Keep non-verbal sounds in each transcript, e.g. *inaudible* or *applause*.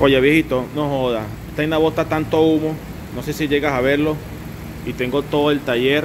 Oye, viejito, no joda. Esta vaina bota tanto humo. No sé si llegas a verlo. Y tengo todo el taller.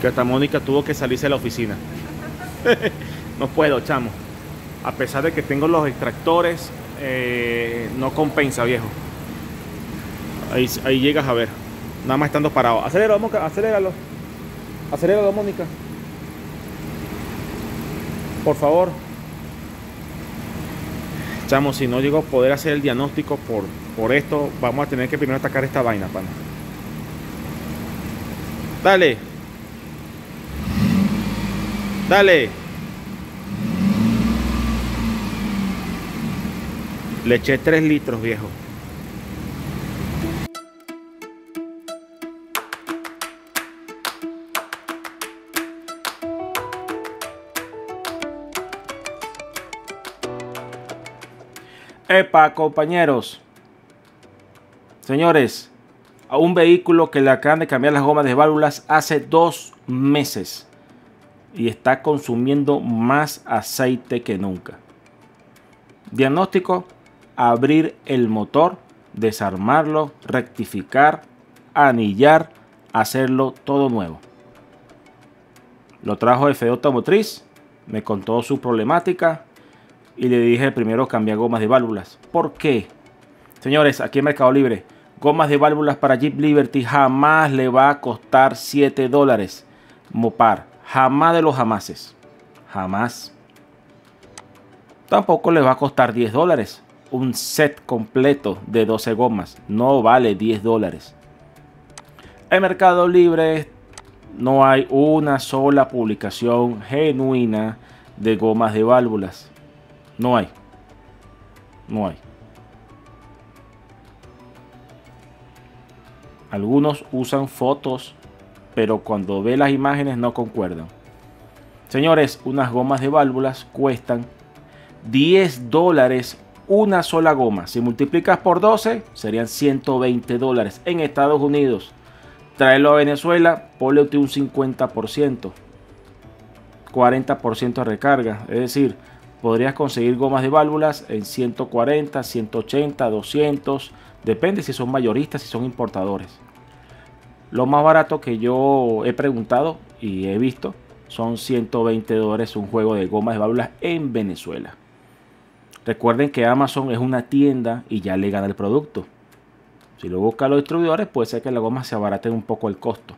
Que hasta Mónica tuvo que salirse de la oficina. *laughs* no puedo, chamo. A pesar de que tengo los extractores, eh, no compensa, viejo. Ahí, ahí llegas a ver. Nada más estando parado. Aceléralo, Mónica, aceléralo. Aceléralo, Mónica. Por favor. Chamo, si no llego a poder hacer el diagnóstico por, por esto, vamos a tener que primero atacar esta vaina, pana. Dale. Dale. Le eché 3 litros, viejo. Epa, compañeros. Señores, a un vehículo que le acaban de cambiar las gomas de válvulas hace dos meses y está consumiendo más aceite que nunca. Diagnóstico, abrir el motor, desarmarlo, rectificar, anillar, hacerlo todo nuevo. Lo trajo F Automotriz, me contó su problemática, y le dije primero cambia gomas de válvulas. ¿Por qué? Señores, aquí en Mercado Libre, gomas de válvulas para Jeep Liberty jamás le va a costar 7 dólares. Mopar, jamás de los jamases. Jamás. Tampoco le va a costar 10 dólares. Un set completo de 12 gomas no vale 10 dólares. En Mercado Libre no hay una sola publicación genuina de gomas de válvulas. No hay. No hay. Algunos usan fotos, pero cuando ve las imágenes no concuerdan. Señores, unas gomas de válvulas cuestan 10 dólares una sola goma. Si multiplicas por 12, serían 120 dólares en Estados Unidos. Traerlo a Venezuela, ponle un 50%. 40% de recarga. Es decir, podrías conseguir gomas de válvulas en 140, 180, 200, depende si son mayoristas, si son importadores. Lo más barato que yo he preguntado y he visto son 120 dólares un juego de gomas de válvulas en Venezuela. Recuerden que Amazon es una tienda y ya le gana el producto. Si lo buscan los distribuidores, puede ser que la goma se abarate un poco el costo.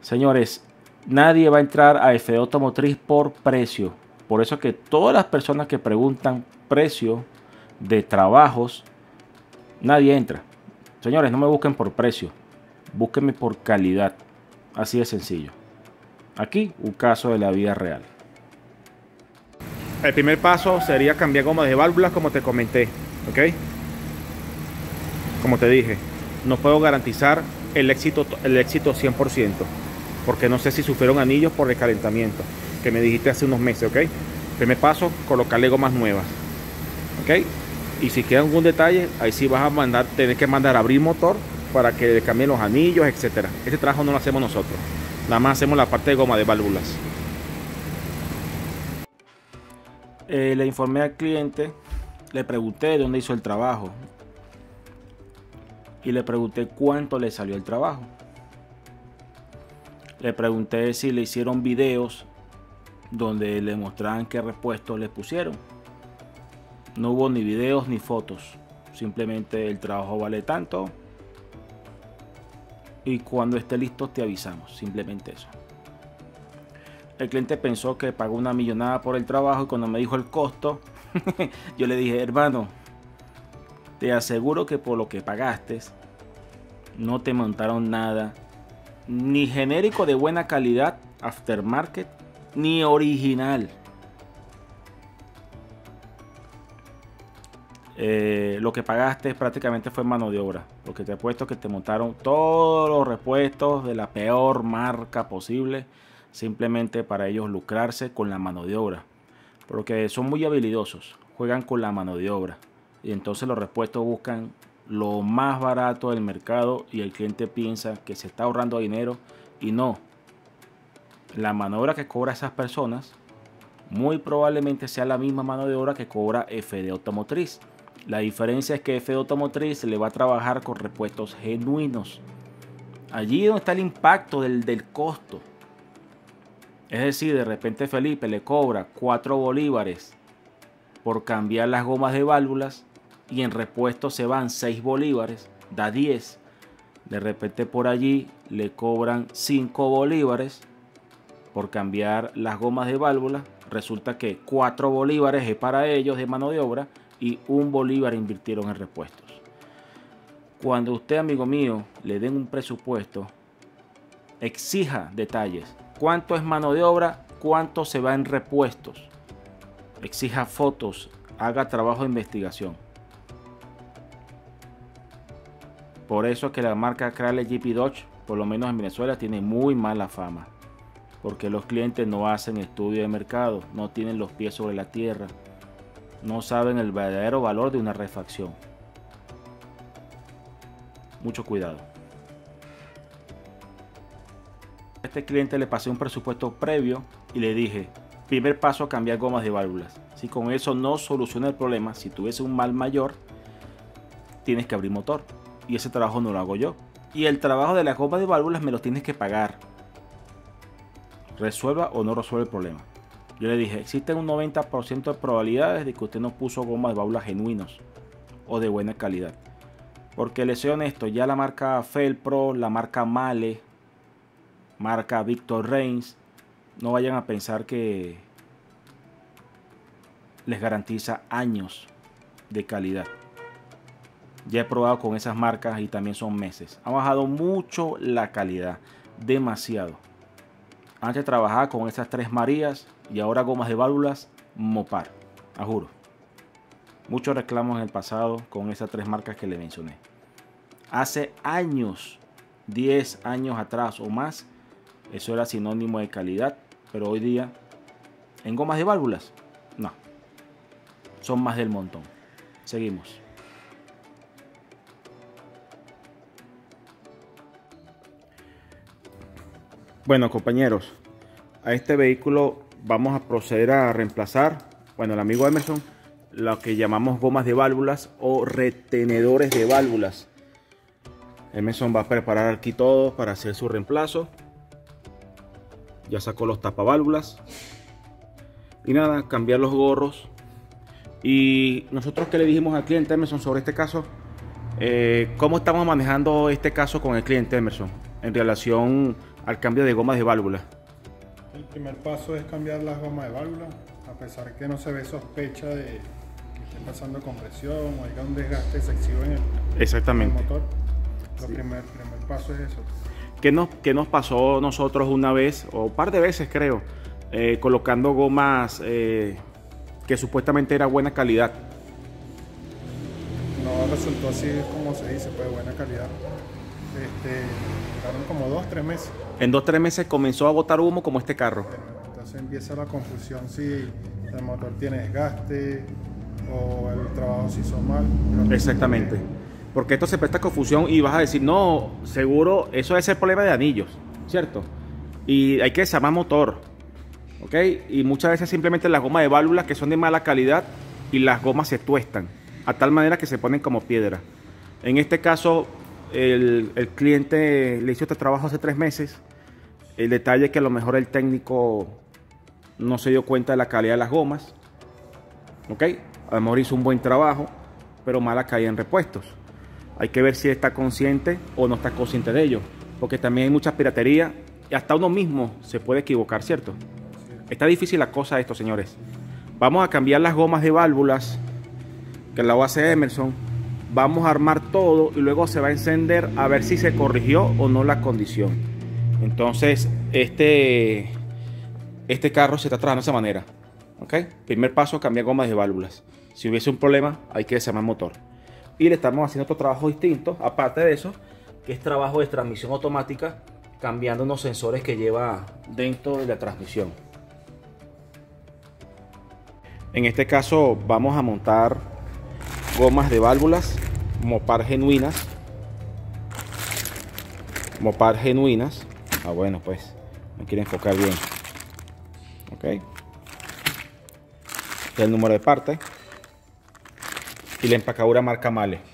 Señores, nadie va a entrar a F Automotriz por precio. Por eso que todas las personas que preguntan precio de trabajos, nadie entra. Señores, no me busquen por precio, búsquenme por calidad. Así de sencillo. Aquí un caso de la vida real. El primer paso sería cambiar gomas de válvulas como te comenté, ¿ok? Como te dije, no puedo garantizar el éxito, el éxito 100%, porque no sé si sufrieron anillos por recalentamiento que me dijiste hace unos meses, ¿ok? Primer paso, colocarle gomas nuevas, ¿ok? Y si queda algún detalle, ahí sí vas a mandar, tener que mandar abrir motor para que cambien los anillos, etcétera. Este trabajo no lo hacemos nosotros. Nada más hacemos la parte de goma de válvulas. Eh, le informé al cliente, le pregunté dónde hizo el trabajo y le pregunté cuánto le salió el trabajo. Le pregunté si le hicieron videos donde le mostraban qué repuestos le pusieron. No hubo ni videos ni fotos. Simplemente el trabajo vale tanto. Y cuando esté listo te avisamos. Simplemente eso. El cliente pensó que pagó una millonada por el trabajo y cuando me dijo el costo, *laughs* yo le dije, hermano, te aseguro que por lo que pagaste, no te montaron nada, ni genérico de buena calidad, aftermarket, ni original. Eh, lo que pagaste prácticamente fue mano de obra. Porque te he puesto que te montaron todos los repuestos de la peor marca posible. Simplemente para ellos lucrarse con la mano de obra. Porque son muy habilidosos. Juegan con la mano de obra. Y entonces los repuestos buscan lo más barato del mercado. Y el cliente piensa que se está ahorrando dinero. Y no, la maniobra que cobra esas personas muy probablemente sea la misma mano de obra que cobra FD Automotriz. La diferencia es que FD Automotriz le va a trabajar con repuestos genuinos. Allí donde está el impacto del, del costo. Es decir, de repente Felipe le cobra 4 bolívares por cambiar las gomas de válvulas y en repuesto se van 6 bolívares, da 10. De repente por allí le cobran 5 bolívares por cambiar las gomas de válvula. Resulta que 4 bolívares es para ellos de mano de obra y un bolívar invirtieron en repuestos. Cuando usted, amigo mío, le den un presupuesto, exija detalles. ¿Cuánto es mano de obra? ¿Cuánto se va en repuestos? Exija fotos, haga trabajo de investigación. Por eso es que la marca Crowley GP Dodge, por lo menos en Venezuela, tiene muy mala fama. Porque los clientes no hacen estudio de mercado, no tienen los pies sobre la tierra, no saben el verdadero valor de una refacción. Mucho cuidado. A este cliente le pasé un presupuesto previo y le dije, primer paso cambiar gomas de válvulas. Si con eso no soluciona el problema, si tuviese un mal mayor, tienes que abrir motor y ese trabajo no lo hago yo. Y el trabajo de la goma de válvulas me lo tienes que pagar. Resuelva o no resuelve el problema. Yo le dije, existen un 90% de probabilidades de que usted no puso gomas de válvulas genuinos o de buena calidad. Porque le soy honesto, ya la marca Felpro, la marca Male, marca Victor Reigns, no vayan a pensar que les garantiza años de calidad. Ya he probado con esas marcas y también son meses. Ha bajado mucho la calidad. Demasiado. Antes trabajaba con esas tres Marías y ahora gomas de válvulas Mopar. A juro. Muchos reclamos en el pasado con esas tres marcas que le mencioné. Hace años, 10 años atrás o más, eso era sinónimo de calidad. Pero hoy día, en gomas de válvulas, no. Son más del montón. Seguimos. Bueno, compañeros, a este vehículo vamos a proceder a reemplazar, bueno, el amigo Emerson, lo que llamamos gomas de válvulas o retenedores de válvulas. Emerson va a preparar aquí todo para hacer su reemplazo. Ya sacó los tapaválvulas. Y nada, cambiar los gorros. Y nosotros que le dijimos al cliente Emerson sobre este caso, eh, ¿cómo estamos manejando este caso con el cliente Emerson en relación al cambio de gomas de válvula? El primer paso es cambiar las gomas de válvula, a pesar que no se ve sospecha de que esté pasando compresión o haya un desgaste excesivo en el, Exactamente. en el motor. El primer, primer paso es eso. ¿Qué nos, qué nos pasó nosotros una vez, o un par de veces creo, eh, colocando gomas eh, que supuestamente era buena calidad? No resultó así como se dice, pues buena calidad. Este, como dos, tres meses. En dos tres meses comenzó a botar humo como este carro. Entonces empieza la confusión si el motor tiene desgaste o el trabajo se hizo mal. Exactamente. Porque esto se presta confusión y vas a decir, no, seguro, eso es el problema de anillos, ¿cierto? Y hay que desarmar motor, ¿ok? Y muchas veces simplemente las gomas de válvulas que son de mala calidad y las gomas se tuestan, a tal manera que se ponen como piedra. En este caso, el, cliente le hizo este trabajo hace tres meses. El detalle es que a lo mejor el técnico no se dio cuenta de la calidad de las gomas, ¿ok? A lo mejor hizo un buen trabajo, pero mala calidad en repuestos. Hay que ver si está consciente o no está consciente de ello. Porque también hay mucha piratería y hasta uno mismo se puede equivocar, ¿cierto? Está difícil la cosa esto, señores. Vamos a cambiar las gomas de válvulas, que la va a Emerson. Vamos a armar todo y luego se va a encender a ver si se corrigió o no la condición. Entonces, este, este carro se está trabajando de esa manera. ¿ok? Primer paso, cambiar gomas de válvulas. Si hubiese un problema, hay que desarmar motor y le estamos haciendo otro trabajo distinto, aparte de eso, que es trabajo de transmisión automática, cambiando unos sensores que lleva dentro de la transmisión. En este caso vamos a montar gomas de válvulas Mopar genuinas. Mopar genuinas. Ah, bueno, pues no quiere enfocar bien. Ok. el número de parte. Y la empacadura marca Male.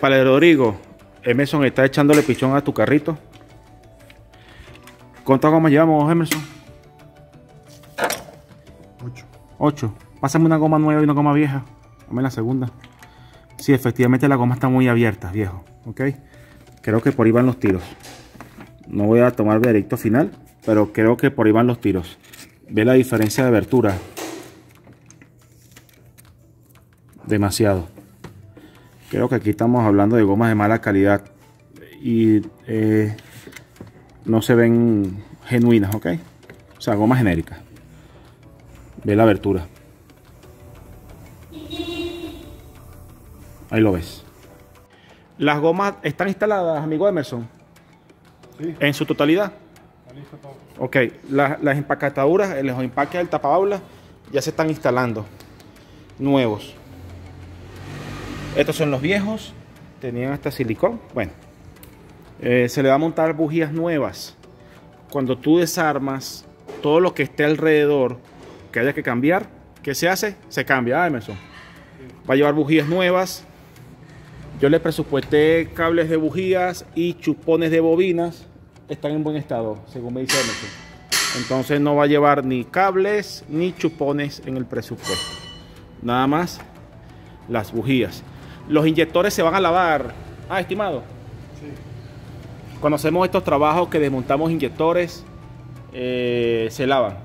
Para Rodrigo, Emerson está echándole pichón a tu carrito. ¿Cuántas gomas llevamos, Emerson? 8. 8. Pásame una goma nueva y una goma vieja. Dame la segunda. Sí, efectivamente la goma está muy abierta, viejo. ¿Ok? Creo que por ahí van los tiros. No voy a tomar veredicto final, pero creo que por ahí van los tiros. Ve la diferencia de abertura. Demasiado. Creo que aquí estamos hablando de gomas de mala calidad y eh, no se ven genuinas, ¿ok? O sea, gomas genéricas. Ve la abertura. Ahí lo ves. Las gomas están instaladas, amigo Emerson. Sí. En su totalidad. listo todo. Ok, las empacataduras, los empaques del tapabaula ya se están instalando. Nuevos. Estos son los viejos. Tenían hasta silicón. Bueno. Eh, se le va a montar bujías nuevas. Cuando tú desarmas todo lo que esté alrededor que haya que cambiar, ¿qué se hace? Se cambia, ah, Emerson. Va a llevar bujías nuevas. Yo le presupuesté cables de bujías y chupones de bobinas. Están en buen estado, según me dice Emerson. Entonces no va a llevar ni cables ni chupones en el presupuesto. Nada más las bujías. Los inyectores se van a lavar. Ah, estimado. Sí. Cuando hacemos estos trabajos que desmontamos inyectores, eh, se lavan.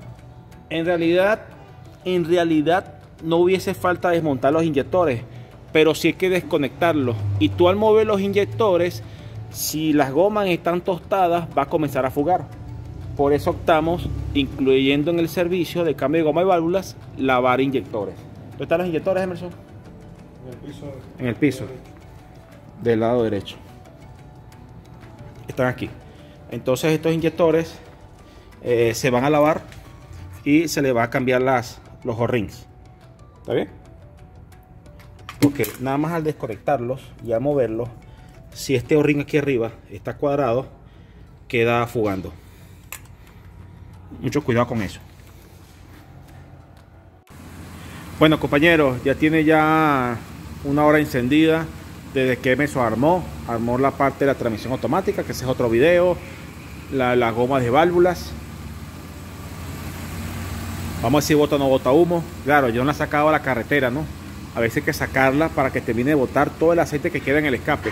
En realidad, en realidad no hubiese falta desmontar los inyectores, pero sí hay que desconectarlos. Y tú al mover los inyectores, si las gomas están tostadas, va a comenzar a fugar. Por eso optamos, incluyendo en el servicio de cambio de goma y válvulas, lavar inyectores. ¿Dónde están los inyectores, Emerson? En el piso. Del lado derecho. Están aquí. Entonces estos inyectores eh, se van a lavar y se le va a cambiar las, los o-rings. ¿Está bien? Porque nada más al desconectarlos y a moverlos, si este o-ring aquí arriba está cuadrado, queda fugando. Mucho cuidado con eso. Bueno compañeros, ya tiene ya una hora encendida desde que Emerson armó, armó la parte de la transmisión automática, que ese es otro video, las gomas de válvulas. Vamos a ver si bota o no bota humo. Claro, yo no la he sacado a la carretera, ¿no? A veces hay que sacarla para que termine de botar todo el aceite que queda en el escape.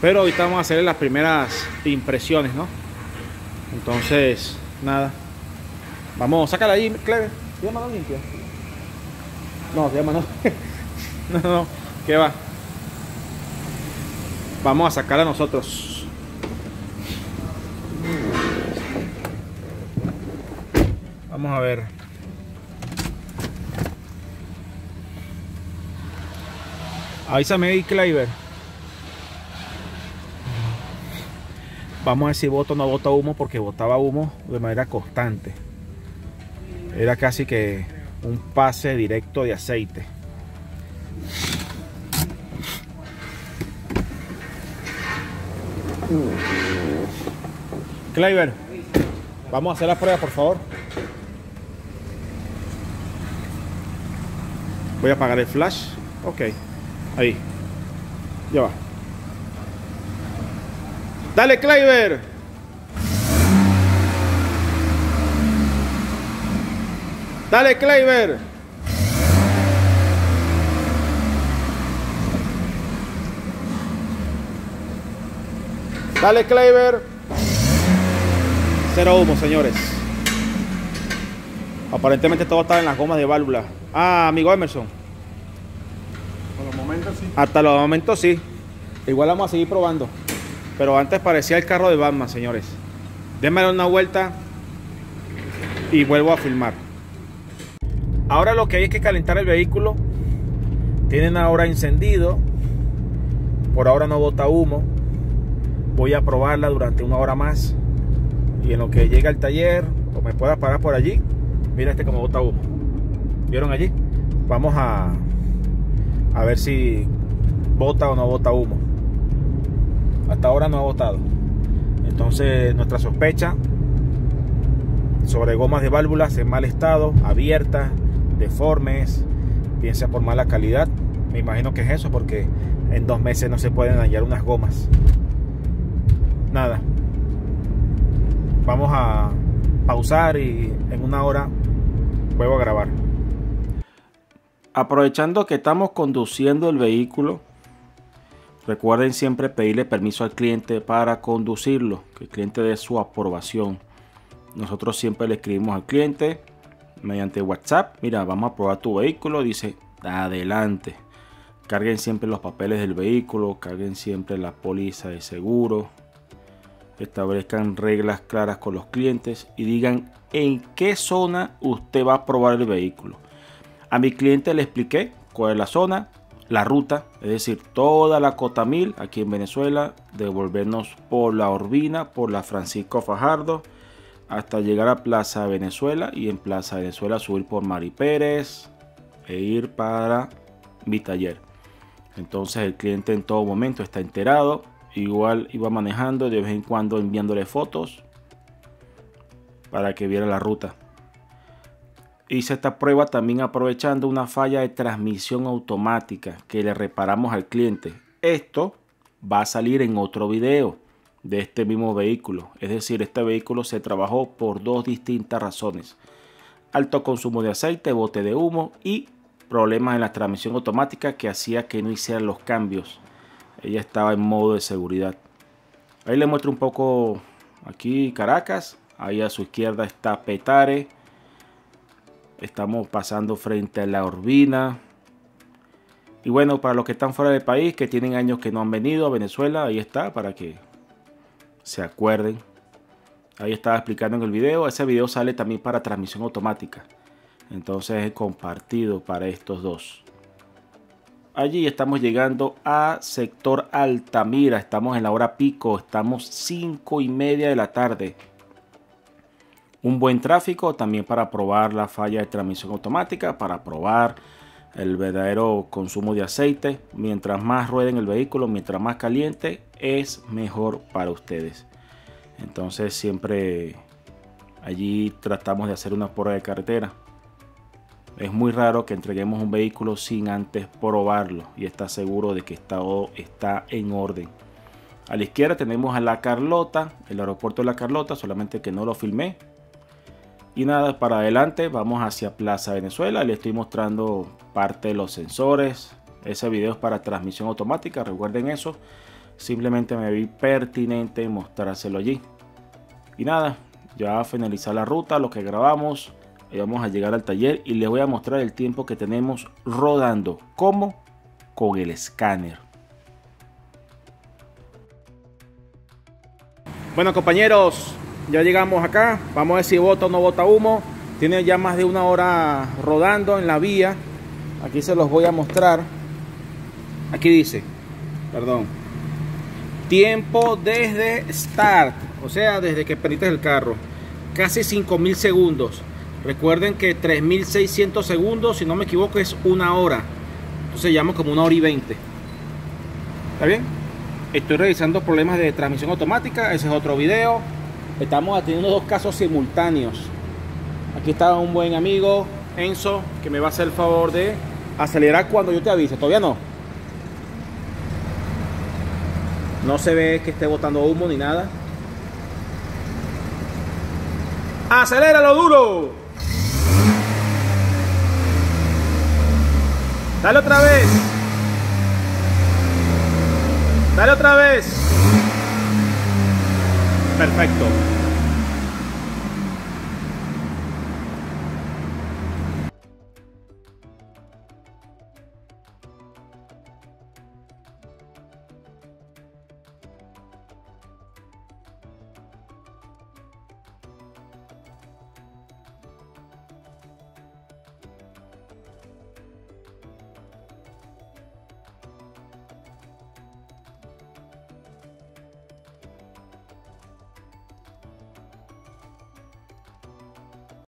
Pero ahorita vamos a hacer las primeras impresiones, ¿no? Entonces, nada. Vamos, sácala ahí, limpia? No, se no. *laughs* *laughs* no, no. ¿Qué va? Vamos a sacar a nosotros. Vamos a ver. Avísame Kleiber. Vamos a ver si voto o no bota humo porque botaba humo de manera constante. Era casi que un pase directo de aceite. Kleiber, vamos a hacer la prueba, por favor. Voy a apagar el flash. Ok, ahí. Ya va. Dale, Kleiber. Dale, Kleiber. Dale, Clever. Cero humo, señores. Aparentemente todo está en las gomas de válvula. Ah, amigo Emerson. Por los momentos sí. Hasta los momentos sí. Igual vamos a seguir probando. Pero antes parecía el carro de Batman, señores. Démelo una vuelta y vuelvo a filmar. Ahora lo que hay es que calentar el vehículo. Tienen ahora encendido. Por ahora no bota humo. Voy a probarla durante una hora más. Y en lo que llega al taller o me pueda parar por allí, mira este como bota humo. ¿Vieron allí? Vamos a, a ver si bota o no bota humo. Hasta ahora no ha botado. Entonces nuestra sospecha sobre gomas de válvulas en mal estado, abiertas, deformes, piensa por mala calidad. Me imagino que es eso porque en dos meses no se pueden dañar unas gomas. Nada. Vamos a pausar y en una hora vuelvo a grabar. Aprovechando que estamos conduciendo el vehículo, recuerden siempre pedirle permiso al cliente para conducirlo, que el cliente dé su aprobación. Nosotros siempre le escribimos al cliente mediante WhatsApp, mira, vamos a probar tu vehículo, dice, adelante. Carguen siempre los papeles del vehículo, carguen siempre la póliza de seguro, establezcan reglas claras con los clientes y digan en qué zona usted va a probar el vehículo. A mi cliente le expliqué cuál es la zona, la ruta, es decir, toda la Cota Mil aquí en Venezuela, devolvernos por la Urbina, por la Francisco Fajardo, hasta llegar a Plaza Venezuela y en Plaza Venezuela subir por Mari Pérez e ir para mi taller. Entonces el cliente en todo momento está enterado. Igual iba manejando de vez en cuando enviándole fotos para que viera la ruta. Hice esta prueba también aprovechando una falla de transmisión automática que le reparamos al cliente. Esto va a salir en otro video de este mismo vehículo. Es decir, este vehículo se trabajó por dos distintas razones. Alto consumo de aceite, bote de humo y problemas en la transmisión automática que hacía que no hicieran los cambios. Ella estaba en modo de seguridad. Ahí le muestro un poco aquí Caracas. Ahí a su izquierda está Petare. Estamos pasando frente a la Urbina. Y bueno, para los que están fuera del país, que tienen años que no han venido a Venezuela, ahí está, para que se acuerden. Ahí estaba explicando en el video. Ese video sale también para transmisión automática. Entonces es compartido para estos dos. Allí estamos llegando a sector Altamira. Estamos en la hora pico. Estamos 5 y media de la tarde. Un buen tráfico también para probar la falla de transmisión automática. Para probar el verdadero consumo de aceite. Mientras más rueden el vehículo, mientras más caliente, es mejor para ustedes. Entonces siempre allí tratamos de hacer una prueba de carretera. Es muy raro que entreguemos un vehículo sin antes probarlo y estar seguro de que está, está en orden. A la izquierda tenemos a La Carlota, el aeropuerto de La Carlota, solamente que no lo filmé. Y nada, para adelante vamos hacia Plaza Venezuela. Le estoy mostrando parte de los sensores. Ese video es para transmisión automática, recuerden eso. Simplemente me vi pertinente mostrárselo allí. Y nada, ya a finalizar la ruta, lo que grabamos. Y vamos a llegar al taller y les voy a mostrar el tiempo que tenemos rodando. como Con el escáner. Bueno compañeros, ya llegamos acá. Vamos a ver si bota o no bota humo. Tiene ya más de una hora rodando en la vía. Aquí se los voy a mostrar. Aquí dice, perdón. Tiempo desde start, o sea, desde que prendes el carro. Casi 5000 segundos. Recuerden que 3600 segundos, si no me equivoco, es una hora. Entonces llamo como una hora y 20. ¿Está bien? Estoy revisando problemas de transmisión automática. Ese es otro video. Estamos atendiendo dos casos simultáneos. Aquí está un buen amigo, Enzo, que me va a hacer el favor de acelerar cuando yo te avise. Todavía no. No se ve que esté botando humo ni nada. ¡Aceléralo duro! Dale otra vez. Dale otra vez. Perfecto.